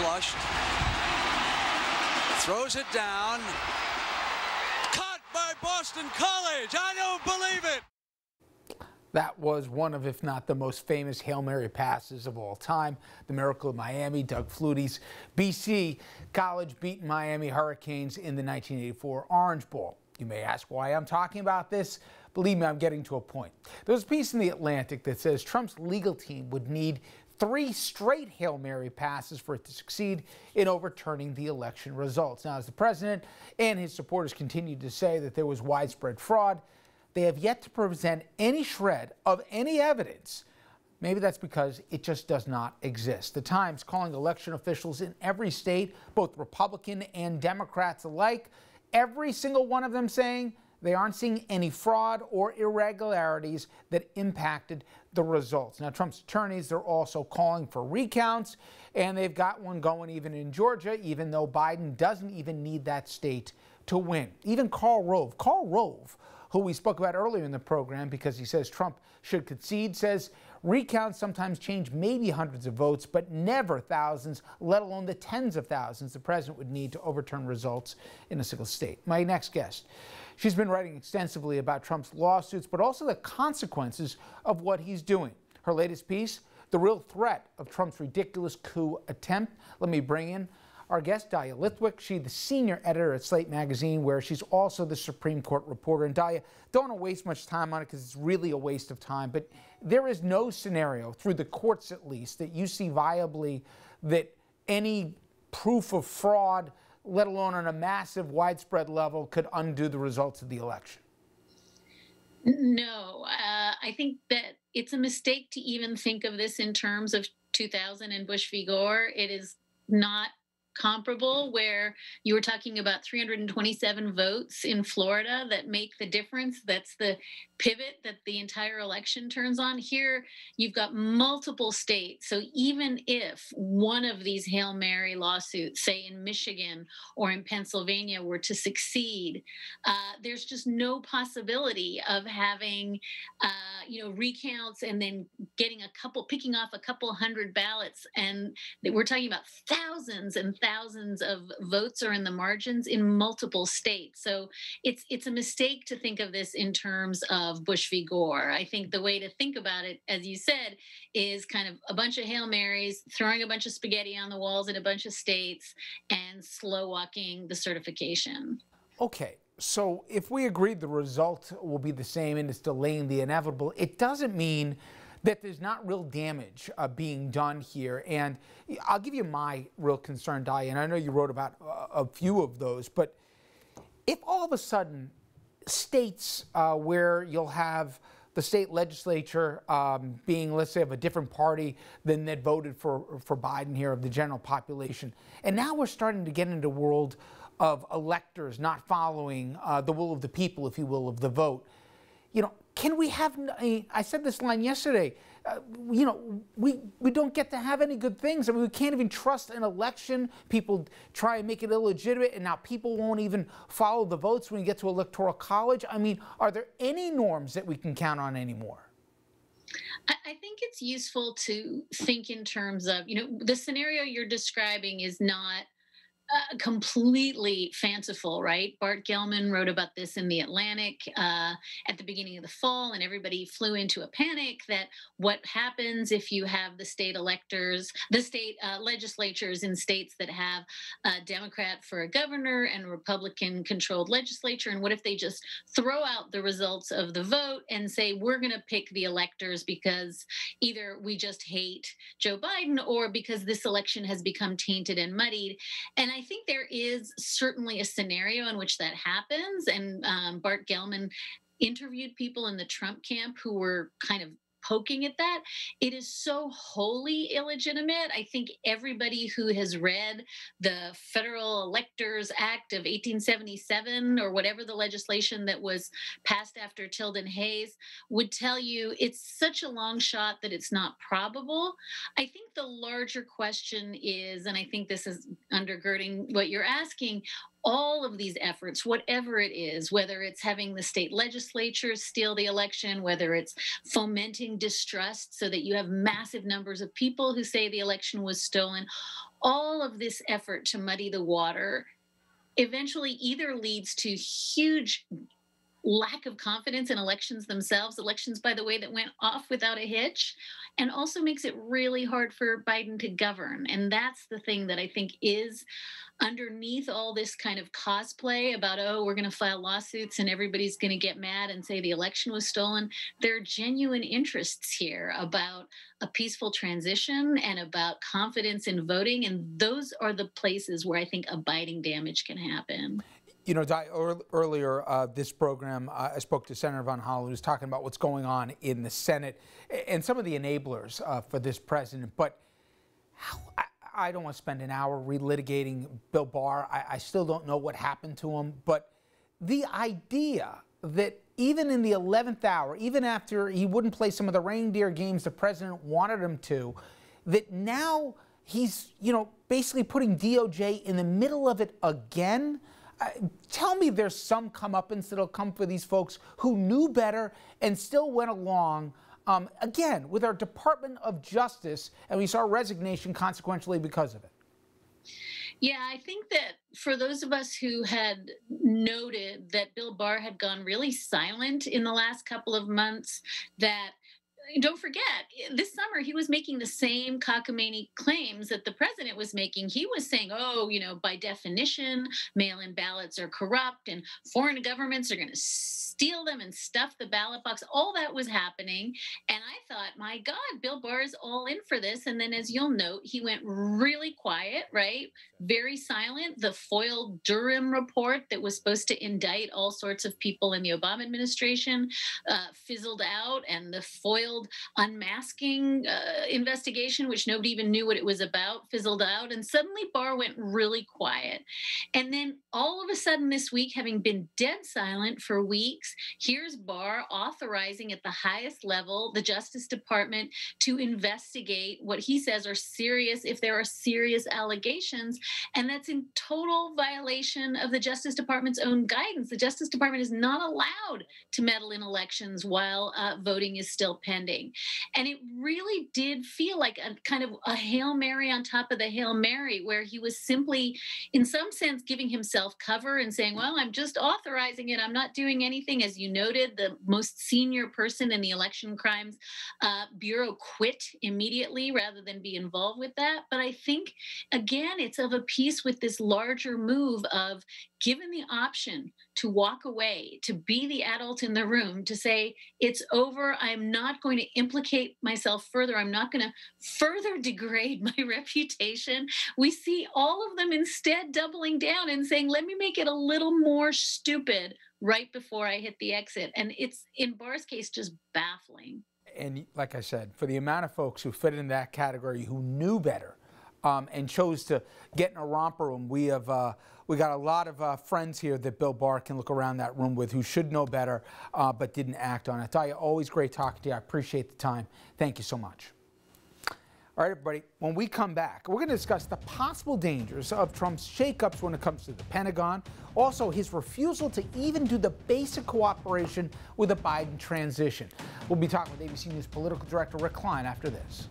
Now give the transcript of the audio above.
flushed. Throws it down. Caught by Boston College. I don't believe it. That was one of, if not the most famous Hail Mary passes of all time. The Miracle of Miami, Doug Flutie's BC College beat Miami Hurricanes in the 1984 Orange Bowl. You may ask why I'm talking about this. Believe me, I'm getting to a point. There's a piece in The Atlantic that says Trump's legal team would need three straight Hail Mary passes for it to succeed in overturning the election results. Now, as the president and his supporters continue to say that there was widespread fraud, they have yet to present any shred of any evidence. Maybe that's because it just does not exist. The Times calling election officials in every state, both Republican and Democrats alike, every single one of them saying they aren't seeing any fraud or irregularities that impacted the results. Now, Trump's attorneys, they're also calling for recounts, and they've got one going even in Georgia, even though Biden doesn't even need that state to win. Even Karl Rove, Karl Rove, who we spoke about earlier in the program because he says Trump should concede, says recounts sometimes change maybe hundreds of votes, but never thousands, let alone the tens of thousands the president would need to overturn results in a single state. My next guest. She's been writing extensively about Trump's lawsuits, but also the consequences of what he's doing. Her latest piece, The Real Threat of Trump's Ridiculous Coup Attempt. Let me bring in our guest, Dahlia Lithwick. She's the senior editor at Slate Magazine, where she's also the Supreme Court reporter. And Dahlia, don't want to waste much time on it because it's really a waste of time. But there is no scenario, through the courts at least, that you see viably that any proof of fraud, let alone on a massive, widespread level, could undo the results of the election. No, uh, I think that it's a mistake to even think of this in terms of 2000 and Bush v. Gore. It is not comparable where you were talking about 327 votes in Florida that make the difference. That's the pivot that the entire election turns on. Here, you've got multiple states. So even if one of these Hail Mary lawsuits, say in Michigan or in Pennsylvania, were to succeed, uh, there's just no possibility of having, uh, you know, recounts and then getting a couple, picking off a couple hundred ballots. And we're talking about thousands and thousands of votes are in the margins in multiple states. So it's it's a mistake to think of this in terms of Bush v. Gore. I think the way to think about it, as you said, is kind of a bunch of Hail Marys, throwing a bunch of spaghetti on the walls in a bunch of states, and slow walking the certification. Okay. So if we agree the result will be the same and it's delaying the inevitable, it doesn't mean that there's not real damage uh, being done here. And I'll give you my real concern, Diane. I know you wrote about uh, a few of those, but if all of a sudden states uh, where you'll have the state legislature um, being, let's say, of a different party than that voted for, for Biden here of the general population. And now we're starting to get into a world of electors not following uh, the will of the people, if you will, of the vote. You know, can we have, I said this line yesterday, uh, you know, we, we don't get to have any good things. I mean, we can't even trust an election. People try and make it illegitimate, and now people won't even follow the votes when you get to electoral college. I mean, are there any norms that we can count on anymore? I think it's useful to think in terms of, you know, the scenario you're describing is not uh, completely fanciful, right? Bart Gellman wrote about this in the Atlantic uh, at the beginning of the fall, and everybody flew into a panic that what happens if you have the state electors, the state uh, legislatures in states that have a Democrat for a governor and Republican controlled legislature, and what if they just throw out the results of the vote and say, we're going to pick the electors because either we just hate Joe Biden or because this election has become tainted and muddied. And I I think there is certainly a scenario in which that happens. And um, Bart Gellman interviewed people in the Trump camp who were kind of poking at that. It is so wholly illegitimate. I think everybody who has read the Federal Electors Act of 1877 or whatever the legislation that was passed after Tilden Hayes would tell you it's such a long shot that it's not probable. I think the larger question is, and I think this is undergirding what you're asking, all of these efforts, whatever it is, whether it's having the state legislatures steal the election, whether it's fomenting distrust so that you have massive numbers of people who say the election was stolen, all of this effort to muddy the water eventually either leads to huge lack of confidence in elections themselves, elections, by the way, that went off without a hitch, and also makes it really hard for Biden to govern. And that's the thing that I think is underneath all this kind of cosplay about, oh, we're going to file lawsuits and everybody's going to get mad and say the election was stolen. There are genuine interests here about a peaceful transition and about confidence in voting. And those are the places where I think abiding damage can happen. You know, Di, earlier uh, this program, uh, I spoke to Senator Van Hollen, who was talking about what's going on in the Senate and some of the enablers uh, for this president. But how, I, I, don't want to spend an hour relitigating Bill Barr. I, I still don't know what happened to him. But the idea that even in the 11th hour, even after he wouldn't play some of the reindeer games the president wanted him to, that now he's, you know, basically putting DOJ in the middle of it again tell me there's some comeuppance that'll come for these folks who knew better and still went along. Um, again, with our Department of Justice, and we saw resignation consequentially because of it. Yeah, I think that for those of us who had noted that Bill Barr had gone really silent in the last couple of months, that don't forget, this summer he was making the same cockamamie claims that the president was making. He was saying, oh, you know, by definition, mail in ballots are corrupt and foreign governments are going to steal them and stuff the ballot box. All that was happening. And I thought, my God, Bill Barr is all in for this. And then, as you'll note, he went really quiet, right? Very silent. The foiled Durham report that was supposed to indict all sorts of people in the Obama administration uh, fizzled out, and the foiled unmasking uh, investigation, which nobody even knew what it was about, fizzled out. And suddenly Barr went really quiet. And then all of a sudden this week, having been dead silent for weeks, here's Barr authorizing at the highest level the Justice Department to investigate what he says are serious, if there are serious allegations. And that's in total violation of the Justice Department's own guidance. The Justice Department is not allowed to meddle in elections while uh, voting is still pending. And it really did feel like a kind of a Hail Mary on top of the Hail Mary, where he was simply, in some sense, giving himself cover and saying, Well, I'm just authorizing it. I'm not doing anything. As you noted, the most senior person in the election crimes uh, bureau quit immediately rather than be involved with that. But I think, again, it's of a piece with this larger move of given the option to walk away, to be the adult in the room, to say, it's over. I'm not going to implicate myself further. I'm not going to further degrade my reputation. We see all of them instead doubling down and saying, let me make it a little more stupid right before I hit the exit. And it's, in Barr's case, just baffling. And like I said, for the amount of folks who fit in that category who knew better, um, and chose to get in a romper room. We have uh, we got a lot of uh, friends here that Bill Barr can look around that room with who should know better uh, but didn't act on it. Dahlia, always great talking to you. I appreciate the time. Thank you so much. All right, everybody, when we come back, we're going to discuss the possible dangers of Trump's shakeups when it comes to the Pentagon, also his refusal to even do the basic cooperation with the Biden transition. We'll be talking with ABC News political director Rick Klein after this.